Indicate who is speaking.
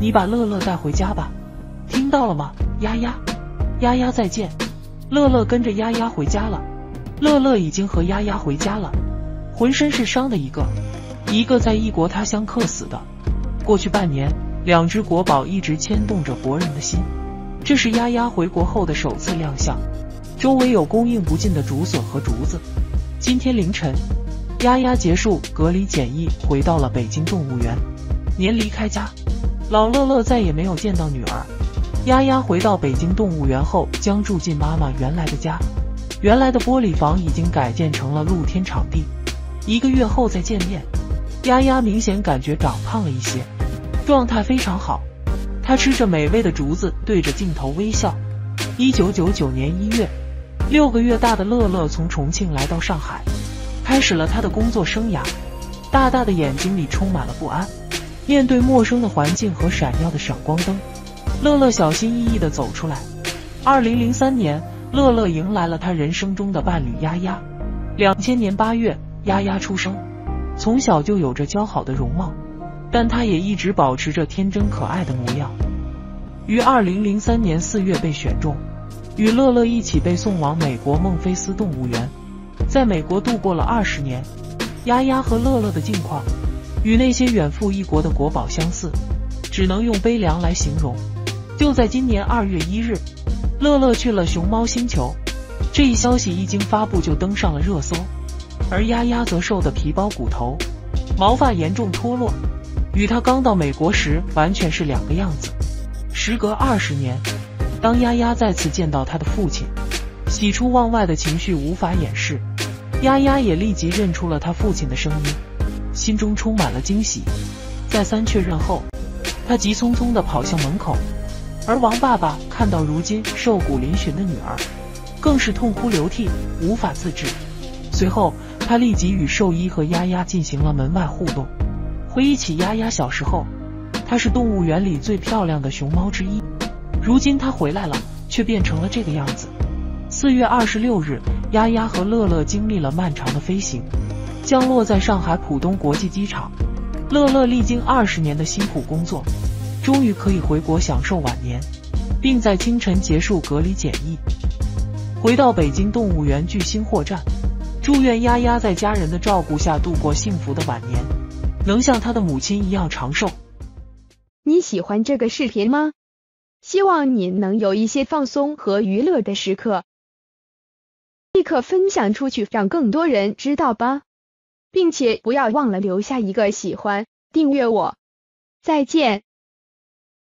Speaker 1: 你把乐乐带回家吧，听到了吗，丫丫？丫丫再见。乐乐跟着丫丫回家了。乐乐已经和丫丫回家了，浑身是伤的一个，一个在异国他乡客死的。过去半年，两只国宝一直牵动着国人的心。这是丫丫回国后的首次亮相，周围有供应不尽的竹笋和竹子。今天凌晨，丫丫结束隔离检疫，回到了北京动物园。年离开家，老乐乐再也没有见到女儿。丫丫回到北京动物园后，将住进妈妈原来的家。原来的玻璃房已经改建成了露天场地。一个月后再见面，丫丫明显感觉长胖了一些，状态非常好。她吃着美味的竹子，对着镜头微笑。一九九九年一月，六个月大的乐乐从重庆来到上海，开始了他的工作生涯。大大的眼睛里充满了不安，面对陌生的环境和闪耀的闪光灯，乐乐小心翼翼地走出来。二零零三年。乐乐迎来了他人生中的伴侣丫丫。两千年八月，丫丫出生，从小就有着姣好的容貌，但她也一直保持着天真可爱的模样。于二零零三年四月被选中，与乐乐一起被送往美国孟菲斯动物园，在美国度过了二十年。丫丫和乐乐的近况，与那些远赴异国的国宝相似，只能用悲凉来形容。就在今年二月一日。乐乐去了熊猫星球，这一消息一经发布就登上了热搜，而丫丫则瘦得皮包骨头，毛发严重脱落，与她刚到美国时完全是两个样子。时隔二十年，当丫丫再次见到她的父亲，喜出望外的情绪无法掩饰，丫丫也立即认出了他父亲的声音，心中充满了惊喜。再三确认后，他急匆匆地跑向门口。而王爸爸看到如今瘦骨嶙峋的女儿，更是痛哭流涕，无法自制。随后，他立即与兽医和丫丫进行了门外互动。回忆起丫丫小时候，她是动物园里最漂亮的熊猫之一。如今她回来了，却变成了这个样子。四月二十六日，丫丫和乐乐经历了漫长的飞行，降落在上海浦东国际机场。乐乐历经二十年的辛苦工作。终于可以回国享受晚年，并在清晨结束隔离检疫，回到北京动物园巨星货站。祝愿丫丫在家人的照顾下度过幸福的晚年，能像她的母亲一样长寿。
Speaker 2: 你喜欢这个视频吗？希望你能有一些放松和娱乐的时刻，立刻分享出去，让更多人知道吧，并且不要忘了留下一个喜欢，订阅我。再见。